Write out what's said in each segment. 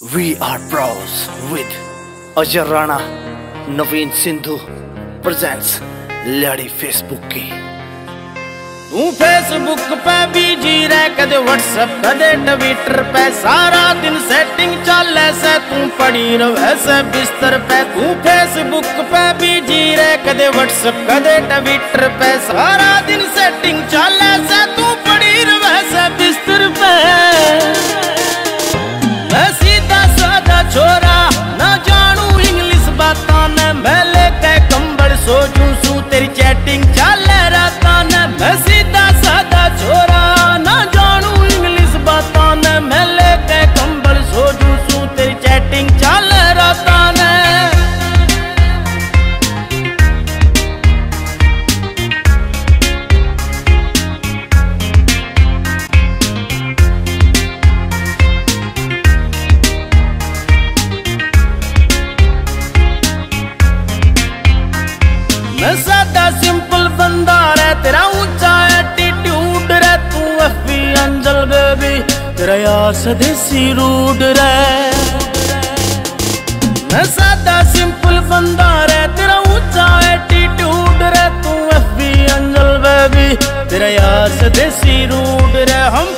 We are pros with Ajay Rana, Naveen Sindhu presents लड़ी Facebook की। तू Facebook पे बिज़ी रह कदे व्हाट्सएप कदे ट्विटर पे। सारा दिन सेटिंग चल से तू पड़ी रहे से बिस्तर पे। तू फेसबुक पे बिज़ी रह कदे व्हाट्सएप कदे ट्विटर पे। सारा दिन सेटिंग चल से तू पड़ी रहे से बिस्तर ਰਾਤਾਂ ਨੇ। ਮੈਂ ਸਾਦਾ ਸਿੰਪਲ ਬੰਦਾ ਰਹਿ, ਤੇਰਾ ਉੱਚਾ ਐਟੀਟਿਊਡ ਰਹਿ, ਤੂੰ ਐਫੀ ਅੰਜਲ ਬੇਬੀ ਤੇਰਾ ਆਸ ਦੇਸੀ ਰੂਡ ਰਹਿ। मैं सादा सिंपल बंदा रे तेरा ऊंचा एटीट्यूड रे तू एफबी अंजल बेबी तेरा यार स्वदेसी रूड रे हम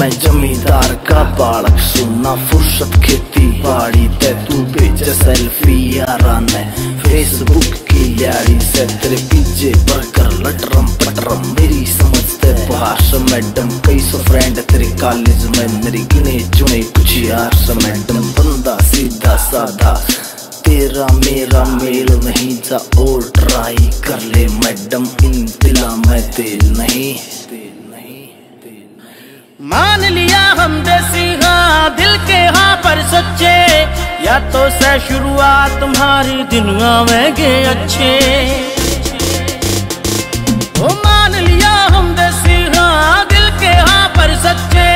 मैं जमींदार का बालक, सुनना फुर्सत खेती बाड़ी ते तू बेच सेल्फी यारा ने। फेसबुक की यारी से तेरे पीछे बरकर लटरम पटरम। मेरी समझते भाष मैडम, कई सौ फ्रेंड तेरे कॉलेज में। मेरी गिने चुने कुछ यार मैडम, बंदा सीधा साधा। तेरा मेरा मेल नहीं जा और ट्राई कर ले मैडम, इन दिला में तेल नहीं। मान लिया हम देसी हाँ दिल के हाँ पर सच्चे। या तो से शुरुआत तुम्हारी दुनिया में गे अच्छे। ओ मान लिया हम देसी हाँ दिल के हाँ पर सच्चे।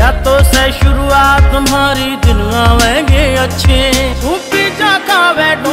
या तो से शुरुआत तुम्हारी दुनिया में गे अच्छे। तू पिज्जा खावे डोमिनोज